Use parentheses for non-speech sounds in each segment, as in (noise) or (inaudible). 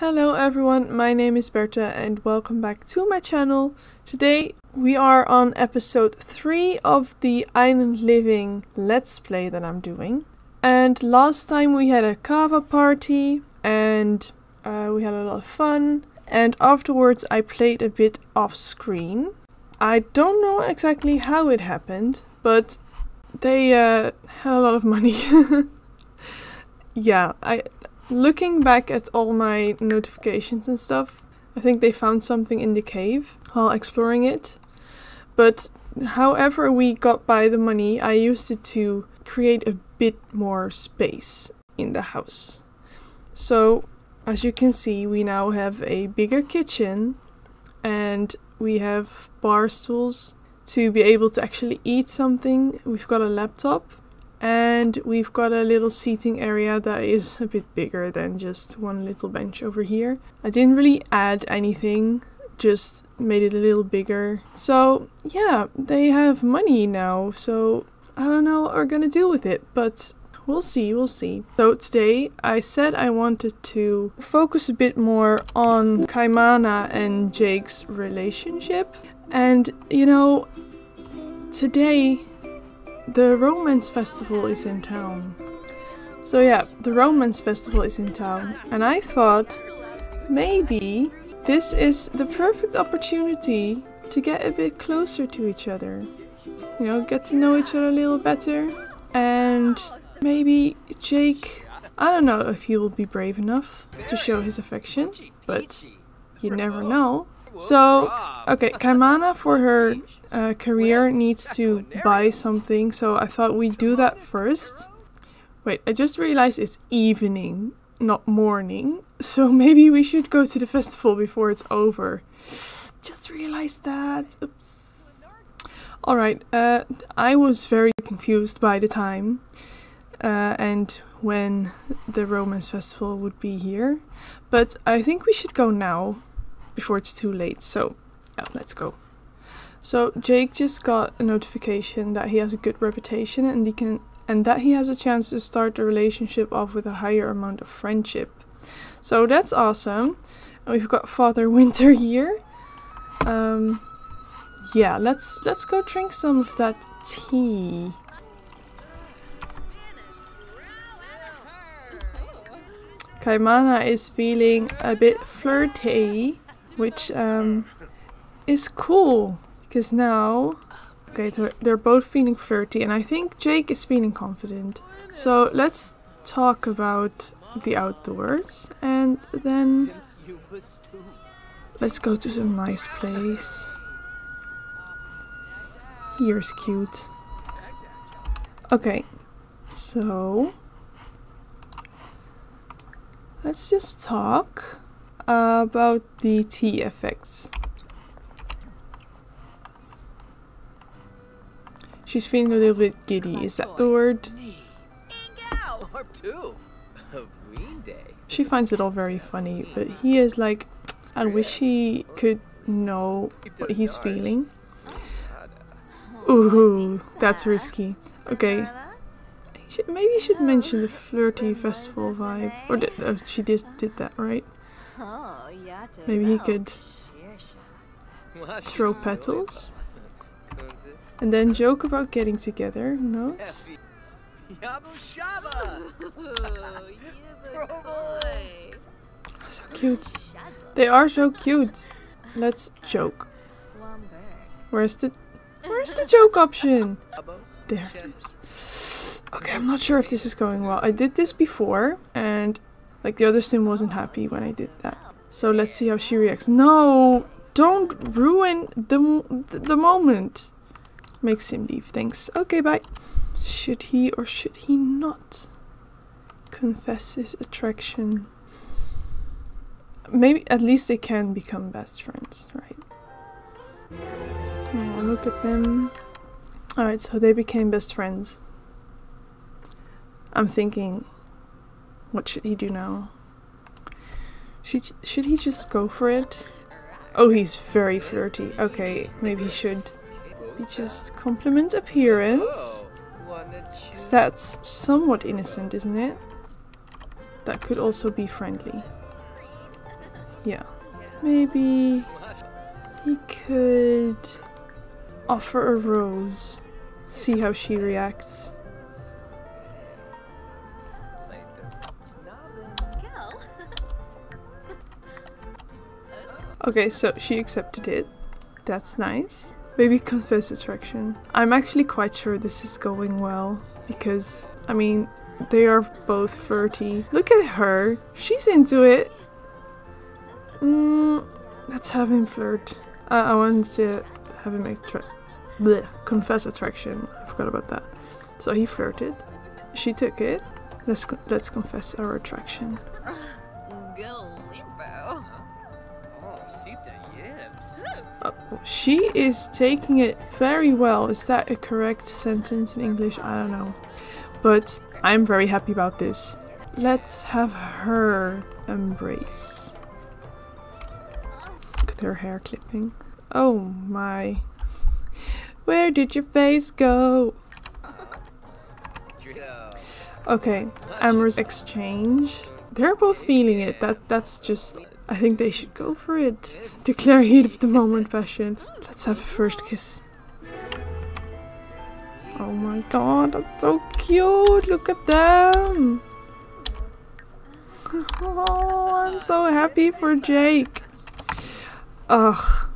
Hello everyone, my name is Berta and welcome back to my channel. Today we are on episode 3 of the Island Living Let's Play that I'm doing. And last time we had a kava party and uh, we had a lot of fun. And afterwards I played a bit off screen. I don't know exactly how it happened, but they uh, had a lot of money. (laughs) yeah, I looking back at all my notifications and stuff, I think they found something in the cave while exploring it. But however we got by the money, I used it to create a bit more space in the house. So, as you can see, we now have a bigger kitchen and we have bar stools to be able to actually eat something. We've got a laptop and we've got a little seating area that is a bit bigger than just one little bench over here. I didn't really add anything, just made it a little bigger. So yeah, they have money now, so I don't know we're gonna deal with it, but we'll see, we'll see. So today I said I wanted to focus a bit more on Kaimana and Jake's relationship. And you know, today the Romance Festival is in town. So yeah, the Romance Festival is in town. And I thought maybe this is the perfect opportunity to get a bit closer to each other. You know, get to know each other a little better. And maybe Jake, I don't know if he will be brave enough to show his affection, but you never know. So, okay, Kaimana for her uh, career needs to buy something, so I thought we'd do that first. Wait, I just realized it's evening, not morning, (laughs) so maybe we should go to the festival before it's over. Just realized that. Oops. Alright, uh, I was very confused by the time uh, and when the Romance Festival would be here, but I think we should go now before it's too late, so yeah, let's go. So Jake just got a notification that he has a good reputation and he can and that he has a chance to start the relationship off with a higher amount of friendship. So that's awesome. And we've got Father Winter here. Um, yeah, let's let's go drink some of that tea. Kaimana is feeling a bit flirty, which um, is cool. Because now, okay, they're, they're both feeling flirty, and I think Jake is feeling confident. So let's talk about the outdoors, and then let's go to some nice place. Here's cute. Okay, so let's just talk about the tea effects. She's feeling a little bit giddy. Is that the word? She finds it all very funny, but he is like, I wish he could know what he's feeling. Ooh, that's risky. Okay. Maybe you should mention the flirty festival vibe. Or did, oh, she did, did that, right? Maybe he could throw petals? And then joke about getting together, no? so cute. They are so cute. Let's joke. Where's the Where's the joke option? There it is. Okay, I'm not sure if this is going well. I did this before and like the other sim wasn't happy when I did that. So let's see how she reacts. No! Don't ruin the, the moment. Makes him leave, thanks. Okay, bye. Should he or should he not confess his attraction? Maybe at least they can become best friends, right? Oh, look at them. Alright, so they became best friends. I'm thinking, what should he do now? Should, should he just go for it? Oh, he's very flirty. Okay, maybe he should just compliment appearance. Because that's somewhat innocent, isn't it? That could also be friendly. Yeah. Maybe he could offer a rose. See how she reacts. Okay, so she accepted it. That's nice. Maybe confess attraction. I'm actually quite sure this is going well because, I mean, they are both flirty. Look at her. She's into it. Mm, let's have him flirt. Uh, I wanted to have him attra- bleh, confess attraction. I forgot about that. So he flirted. She took it. Let's let's confess our attraction. She is taking it very well. Is that a correct sentence in English? I don't know. But I'm very happy about this. Let's have her embrace. Look at her hair clipping. Oh my. Where did your face go? Okay, amorous exchange. They're both feeling it. That that's just I think they should go for it. Declare heat of the moment passion. Let's have a first kiss. Oh my god, that's so cute. Look at them. Oh, I'm so happy for Jake. Ugh.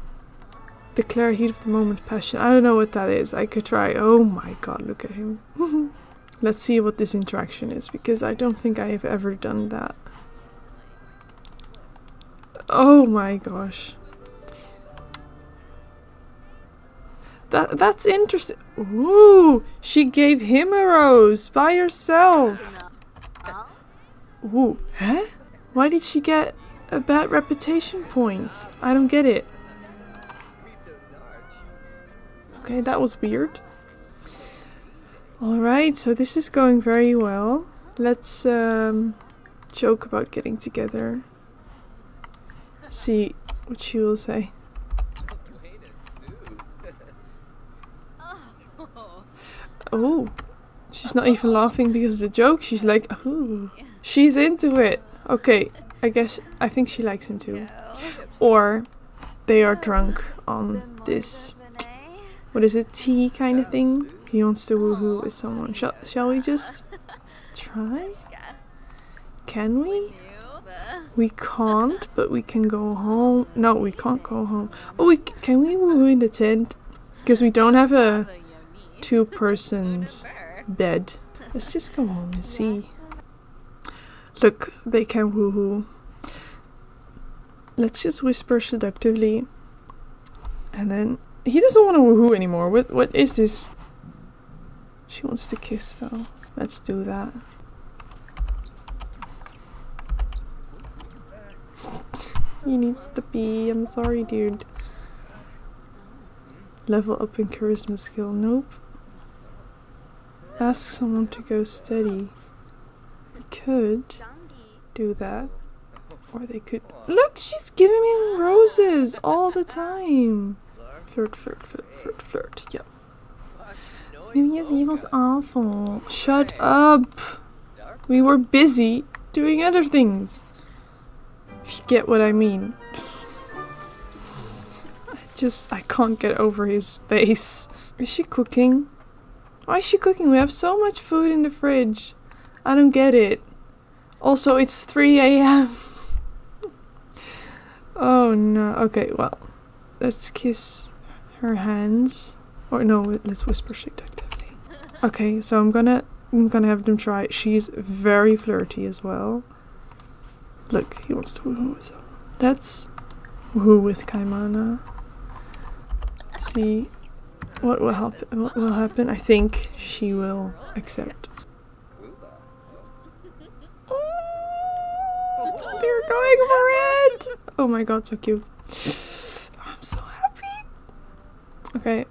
Declare heat of the moment passion. I don't know what that is. I could try. Oh my god, look at him. (laughs) Let's see what this interaction is because I don't think I have ever done that. Oh my gosh. That that's interesting. Ooh, she gave him a rose by herself. Ooh, huh? Why did she get a bad reputation point? I don't get it. Okay, that was weird. Alright, so this is going very well. Let's um, joke about getting together. See what she will say. (laughs) Oh, she's not even laughing because of the joke. She's like, oh, she's into it. Okay, I guess I think she likes him too. Or they are drunk on this. What is it, tea kind of thing? He wants to woohoo with someone. Shall, shall we just try? Can we? We can't, but we can go home. No, we can't go home. Oh, we can we woohoo in the tent? Because we don't have a two persons bed. Let's just go home and see. Look, they can woohoo. Let's just whisper seductively. And then he doesn't want to woohoo anymore. What what is this? She wants to kiss though. Let's do that. He needs to pee. I'm sorry, dude. Level up in charisma skill. Nope. Ask someone to go steady. Could do that. Or they could. Look, she's giving me roses all the time. Flirt, flirt, flirt, flirt, flirt. Yep. New Year's Eve awful. Shut up. We were busy doing other things. If you get what I mean. I just, I can't get over his face. Is she cooking? Why is she cooking? We have so much food in the fridge. I don't get it. Also, it's 3 a.m. (laughs) oh no. Okay, well. Let's kiss her hands. Or no, let's whisper seductively. Okay, so I'm gonna I'm gonna have them try. She's very flirty as well. Look, he wants to woohoo with someone. Let's woohoo with Kaimana. See what will happen. What will happen? I think she will accept. Oh, they're going for it! Oh my god, so cute. I'm so happy. Okay,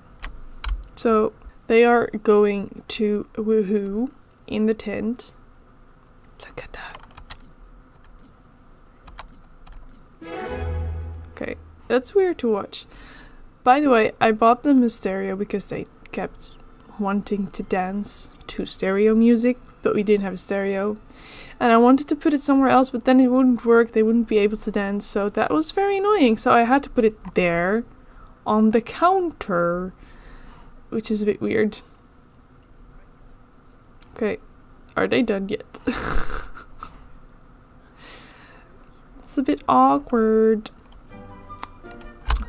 so they are going to woohoo in the tent. Okay, that's weird to watch. By the way, I bought the a stereo because they kept wanting to dance to stereo music. but we didn't have a stereo. And I wanted to put it somewhere else, but then it wouldn't work. They wouldn't be able to dance, so that was very annoying. So I had to put it there on the counter, which is a bit weird. Okay, are they done yet? (laughs) it's a bit awkward.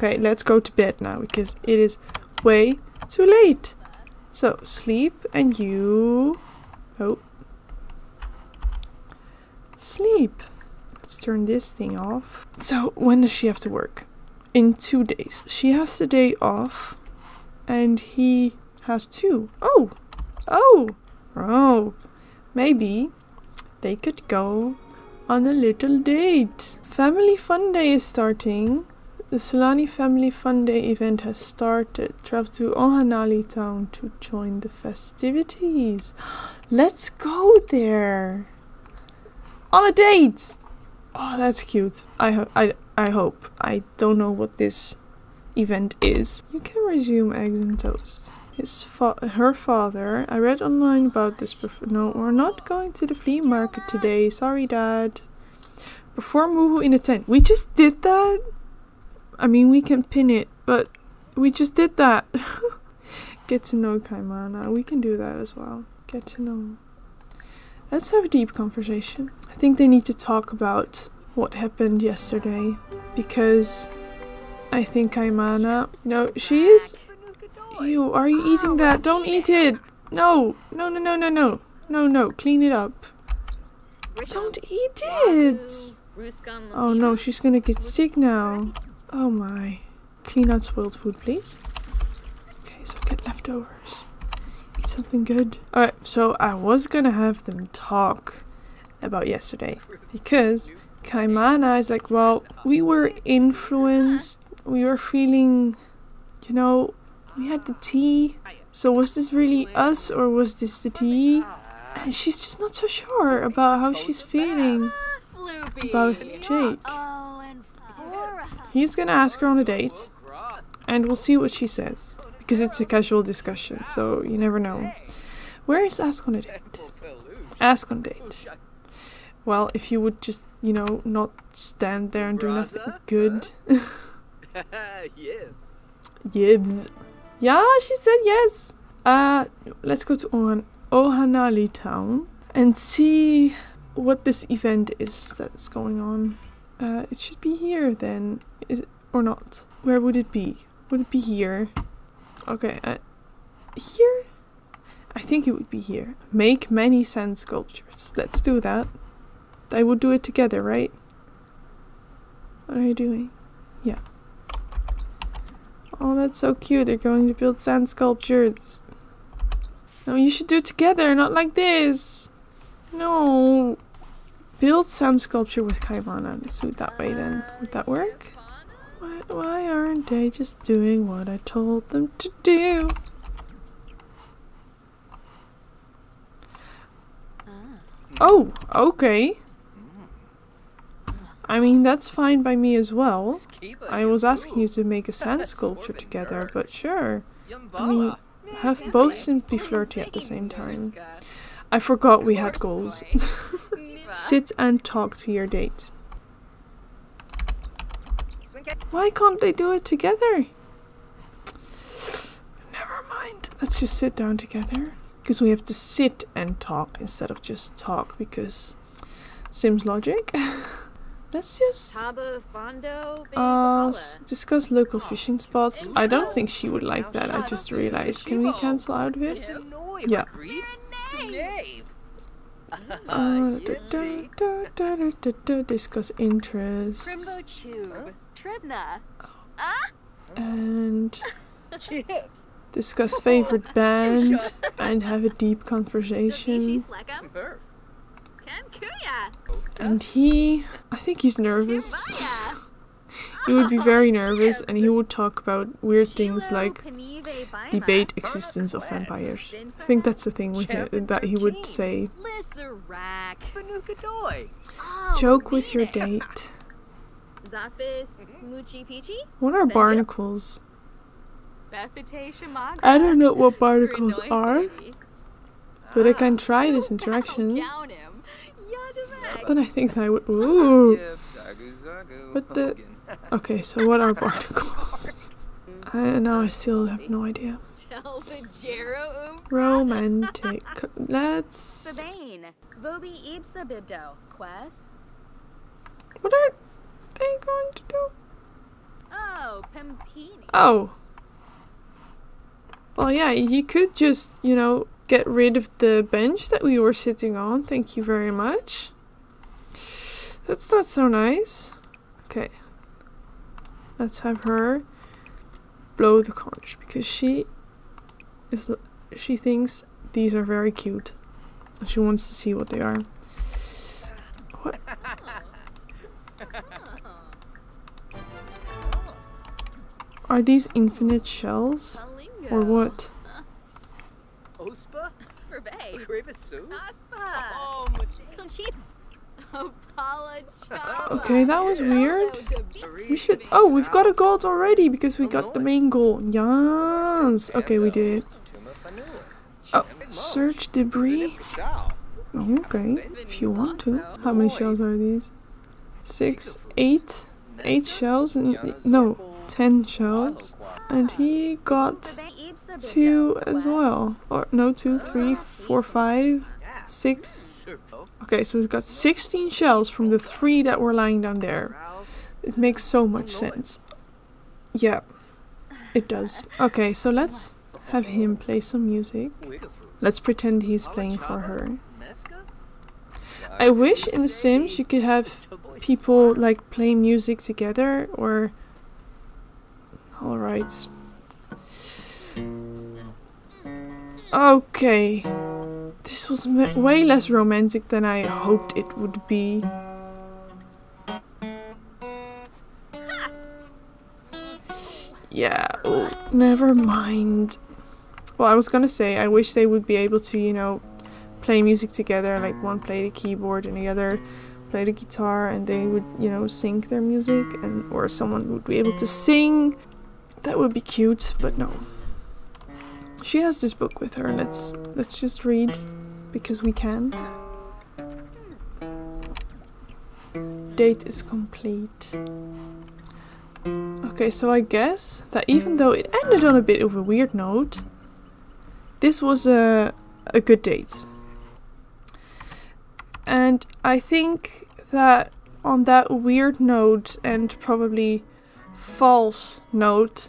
Okay, let's go to bed now because it is way too late. So, sleep and you... Oh. Sleep. Let's turn this thing off. So, when does she have to work? In two days. She has the day off and he has two. Oh! Oh! Oh! Maybe they could go on a little date. Family Fun Day is starting. The Sulani Family Fun Day event has started. Travel to Ohan'ali town to join the festivities. Let's go there. On a date. Oh, that's cute. I hope. I I hope. I don't know what this event is. You can resume eggs and toast. His fa her father. I read online about this before. No, we're not going to the flea market today. Sorry, Dad. Perform woohoo in a tent. We just did that. I mean, we can pin it, but we just did that. (laughs) Get to know Kaimana. We can do that as well. Get to know. Let's have a deep conversation. I think they need to talk about what happened yesterday because I think Kaimana. No, she is. Ew, are you eating that? Don't eat it! No! No, no, no, no, no. No, no, clean it up. Don't eat it! Oh no, she's gonna get sick now. Oh my. Clean out spoiled food, please. Okay, so get leftovers. Eat something good. Alright, so I was gonna have them talk about yesterday. Because Kaimana is like, well, we were influenced. We were feeling, you know, we had the tea. So was this really us or was this the tea? And she's just not so sure about how she's feeling about Jake. He's gonna ask her on a date, and we'll see what she says. Because it's a casual discussion, so you never know. Where is ask on a date? Ask on date. Well, if you would just, you know, not stand there and do nothing good. (laughs) Yibs. Yeah, she said yes. Uh, let's go to Ohan Ohan'ali town and see what this event is that's going on. Uh, it should be here then, is or not? Where would it be? Would it be here? Okay, uh, here? I think it would be here. Make many sand sculptures. Let's do that. I would do it together, right? What are you doing? Yeah. Oh, that's so cute. They're going to build sand sculptures. No, you should do it together, not like this. No. Build sand sculpture with Kaimana. Let's do it that way then. Would that work? Why, why aren't they just doing what I told them to do? Oh, okay. I mean, that's fine by me as well. I was asking you to make a sand sculpture together, but sure. I mean, have both simply flirty at the same time. I forgot we had goals. (laughs) Sit and talk to your date. Why can't they do it together? Never mind. Let's just sit down together. Because we have to sit and talk instead of just talk because Sims logic. (laughs) Let's just uh, discuss local fishing spots. I don't think she would like that. I just realized. Can we cancel out of it? Yeah. Uh, da, da, da, discuss interests. And discuss favorite (laughs) band and have a deep (laughs) conversation. And he, I think he's nervous. (laughs) he would be very nervous and he would talk about weird things like debate existence of vampires. I think that's the thing with it, uh, that he would say. Joke with your date. (laughs) What are barnacles? I don't know what barnacles are. But I can try this interaction. Then I think that I would. (laughs) Ooh! What the. Okay, so what are barnacles? (laughs) I now I still have no idea. Tell the Jero Romantic. (laughs) Let's. The Bane. Vobi Ebsabido. Quest. What are they going to do? Oh, Pimpini. Oh. Well, yeah, you could just, you know, get rid of the bench that we were sitting on. Thank you very much. That's not so nice. Okay. Let's have her blow the conch because she is she thinks these are very cute. And she wants to see what they are. What? Are these infinite shells? Or what? Ospa? (laughs) Forbay. Aspa. Okay, that was weird. We should. Oh, we've got a gold already because we got the main goal. Yes. Okay, we did it. Oh, search debris. Oh, okay, if you want to. How many shells are these? Six, eight, eight shells, and no, ten shells. And he got two as well. Or no, two, three, four, five, six. Okay, so he's got 16 shells from the three that were lying down there. It makes so much sense. Yeah, it does. Okay, so let's have him play some music. Let's pretend he's playing for her. I wish in The Sims you could have people like play music together or. Alright. Okay. This was way less romantic than I hoped it would be. Yeah, oh, never mind. Well, I was gonna say, I wish they would be able to, you know, play music together, like one play the keyboard and the other play the guitar, and they would, you know, sync their music, and or someone would be able to sing. That would be cute, but no. She has this book with her. Let's let's just read because we can. Date is complete. Okay, so I guess that even though it ended on a bit of a weird note, this was a a good date. And I think that on that weird note and probably false note,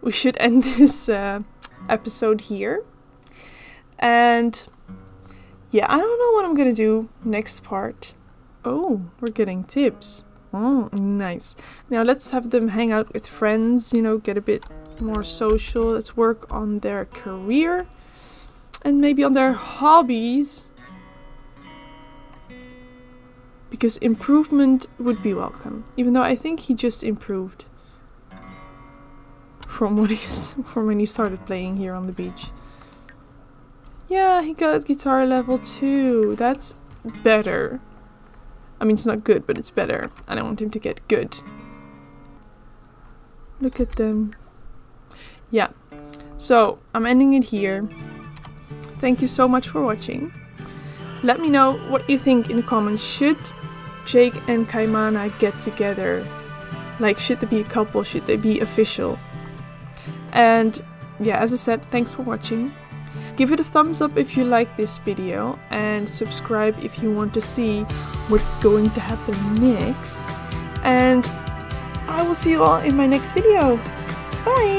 we should (laughs) end this uh, episode here. And yeah, I don't know what I'm gonna do next part. Oh, we're getting tips. Oh, nice. Now let's have them hang out with friends, you know, get a bit more social. Let's work on their career and maybe on their hobbies. Because improvement would be welcome. Even though I think he just improved from what he's (laughs) from when he started playing here on the beach. Yeah, he got guitar level 2. That's better. I mean, it's not good, but it's better. And I want him to get good. Look at them. Yeah. So, I'm ending it here. Thank you so much for watching. Let me know what you think in the comments. Should Jake and Kaimana get together? Like, should they be a couple? Should they be official? And yeah, as I said, thanks for watching. Give it a thumbs up if you like this video and subscribe if you want to see what's going to happen next. And I will see you all in my next video. Bye!